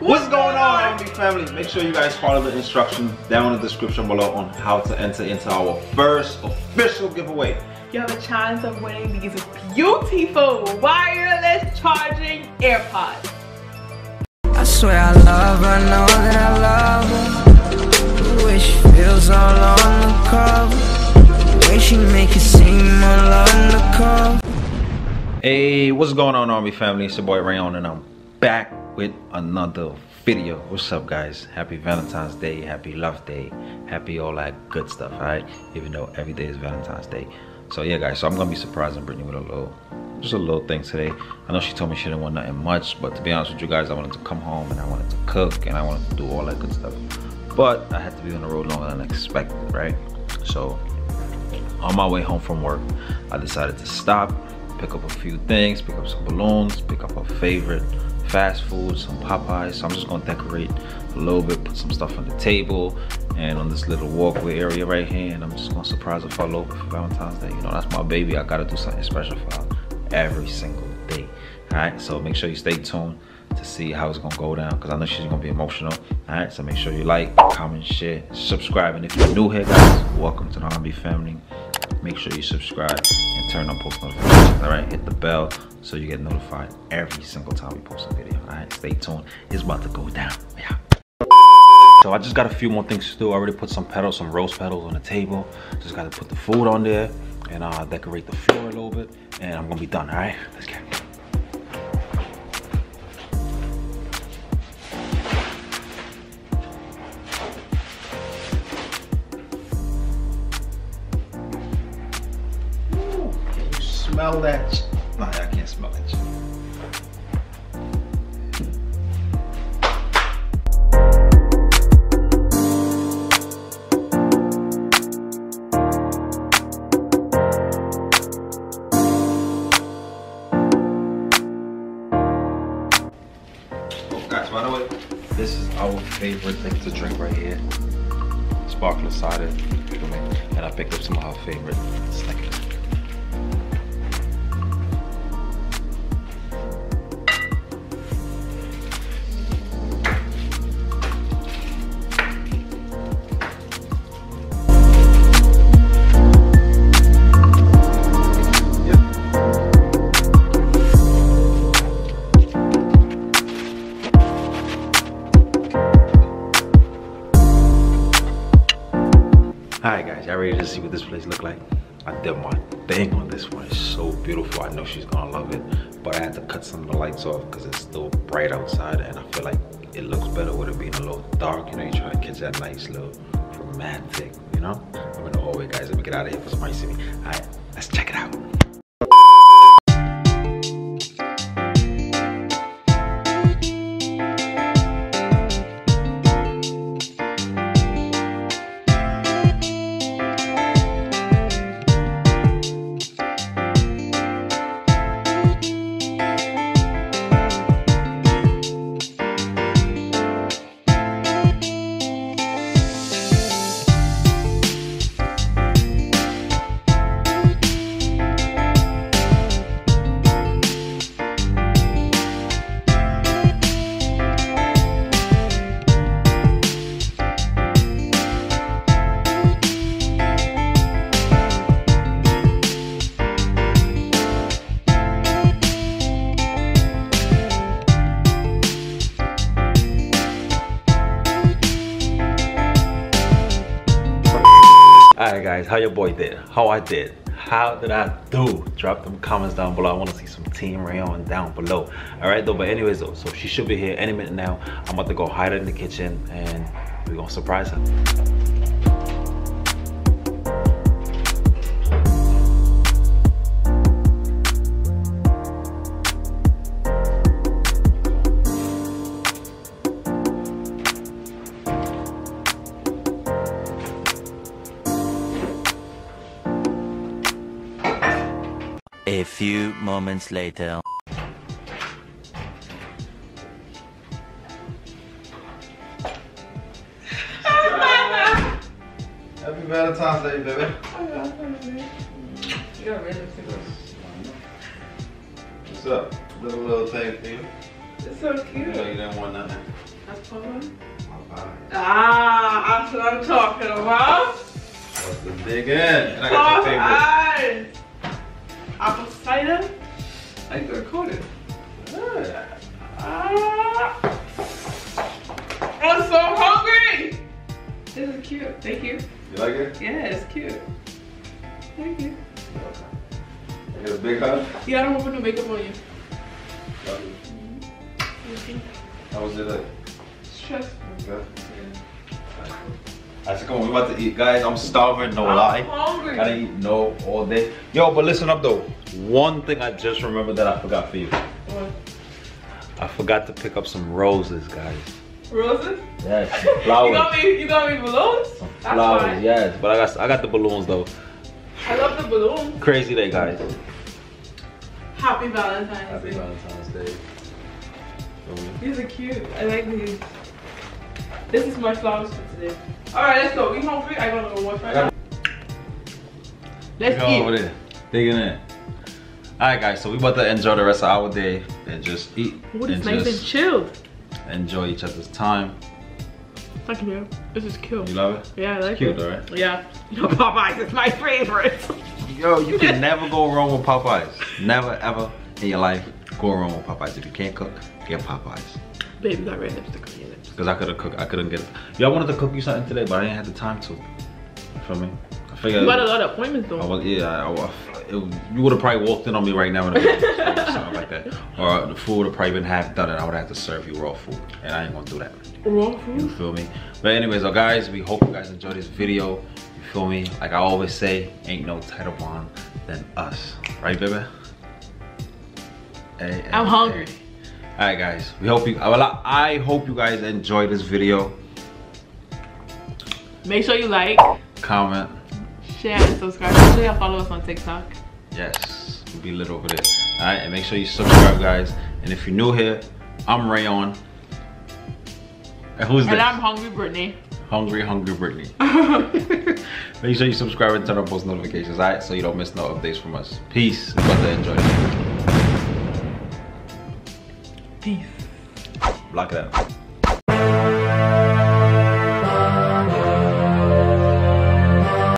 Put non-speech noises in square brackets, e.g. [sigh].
What's going on, RB family? Make sure you guys follow the instructions down in the description below on how to enter into our first official giveaway. You have a chance of winning these beautiful wireless charging AirPods. I swear I love her, know that I love her. The way she feels all on the cover. The way she make it seem all undercover. Hey, what's going on, RB family? It's your boy Rayon, and I'm back with another video. What's up, guys? Happy Valentine's Day, happy Love Day, happy all that good stuff, alright? Even though every day is Valentine's Day. So yeah, guys. So I'm gonna be surprising Britney with a little, just a little thing today. I know she told me she didn't want nothing much, but to be honest with you guys, I wanted to come home and I wanted to cook and I wanted to do all that good stuff. But I had to be on the road longer than expected, right? So on my way home from work, I decided to stop, pick up a few things, pick up some balloons, pick up a favorite fast food, some Popeyes. So I'm just gonna decorate a little bit, put some stuff on the table and on this little walkway area right here. And I'm just gonna surprise her for for Valentine's Day. You know, that's my baby. I gotta do something special for her every single day. All right, so make sure you stay tuned to see how it's gonna go down because I know she's gonna be emotional. All right, so make sure you like, comment, share, subscribe. And if you're new here, guys, welcome to the R&B family. Make sure you subscribe and turn on post notifications. All right, hit the bell so you get notified every single time we post a video. All right, stay tuned. It's about to go down. Yeah. So I just got a few more things to do. I already put some petals, some rose petals on the table. Just got to put the food on there and uh, decorate the floor a little bit. And I'm gonna be done. All right, let's get. You smell that? No, I can't smell way, this is our favorite thing to drink right here. Sparkling cider. And I picked up some of our favorite. Alright guys, y'all ready to see what this place look like? I did my thing on this one. It's so beautiful. I know she's gonna love it. But I had to cut some of the lights off because it's still bright outside and I feel like it looks better with it being a little dark. You know, you try to catch that nice little romantic, you know? I'm in the hallway guys. Let me get out of here for somebody see me. Alright, let's check it out. Guys, how your boy did? How I did? How did I do? Drop them comments down below. I want to see some Team Rayon down below. Alright though, but anyways though, so she should be here any minute now. I'm about to go hide her in the kitchen and we're gonna surprise her. A few moments later. Happy Valentine's Day, baby. You're really serious. What's up? Little little thing for you. It's so You know you didn't want nothing. That's Popeye. Popeye. Ah, that's what I'm talking about. What's the big end? And I got your favorite. Popeyes. Apple cider. I record it. Ah. I'm so hungry. This is cute. Thank you. You like it? Yeah, it's cute. Thank you. I get a big hug. Yeah, I don't want to put no makeup on you. How was it like? Stressful. Good. I said, come on, we about to eat. Guys, I'm starving, no I'm lie. hungry. Gotta eat no all day. Yo, but listen up though. One thing I just remembered that I forgot for you. What? I forgot to pick up some roses, guys. Roses? Yes, [laughs] Flowers. You got me. You got me balloons. Some flowers, fine. yes. But I got I got the balloons though. I love the balloons. Crazy day, guys. Happy Valentine's Happy Day. Happy Valentine's Day. These are cute. I like these. This is my flowers for today. All right, let's go. We hungry? I gotta go wash my hands. Let's Go eat. over there, digging in. Alright guys, so we about to enjoy the rest of our day and just eat and it's nice and chilled. enjoy each other's time. Thank you. This is cute. You love it? Yeah, I like Cute it. though, right? Yeah. [laughs] Popeyes is my favorite. Yo, you can never go wrong with Popeyes. Never ever in your life go wrong with Popeyes. If you can't cook, get Popeyes. Baby got red lipstick on your lips. Cause I could've cooked, I couldn't get it. I wanted to cook you something today, but I didn't have the time to. You feel me? I figured. You got a lot of appointments I though. was, yeah, I, I, it, you would have probably walked in on me right now in a minute, [laughs] something like that. Or the food would have probably been half done and I would have to serve you raw food. And I ain't gonna do that. Raw You food. feel me? But anyways, so guys, we hope you guys enjoyed this video. You feel me? Like I always say, ain't no tighter bond than us. Right, baby? Hey, hey, I'm hey. hungry. All right, guys. We hope you. Well, I hope you guys enjoyed this video. Make sure you like, Comment. share, and subscribe. Make sure you follow us on TikTok. Yes, we'll be lit over there. All right, and make sure you subscribe, guys. And if you're new here, I'm Rayon. And who's And this? I'm hungry, Britney. Hungry, hungry Britney. [laughs] make sure you subscribe and turn on post notifications, all right? So you don't miss no updates from us. Peace. We're about to enjoy Peace. Block it out.